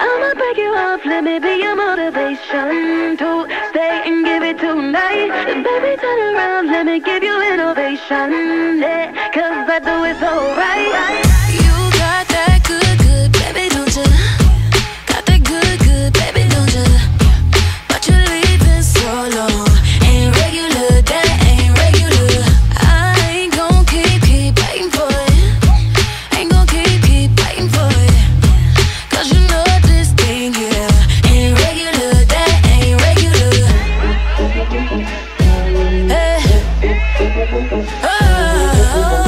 I'ma break you off, let me be your motivation to stay and give it tonight. Baby, turn around, let me give you innovation. Yeah, cause I do it so right. oh.